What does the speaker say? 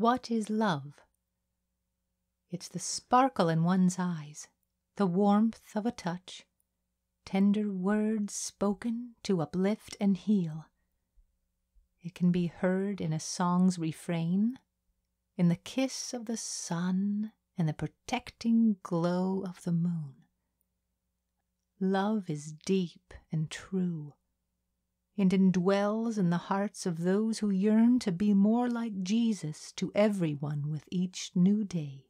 What is love? It's the sparkle in one's eyes, the warmth of a touch, tender words spoken to uplift and heal. It can be heard in a song's refrain, in the kiss of the sun and the protecting glow of the moon. Love is deep and true, and indwells in the hearts of those who yearn to be more like Jesus to everyone with each new day.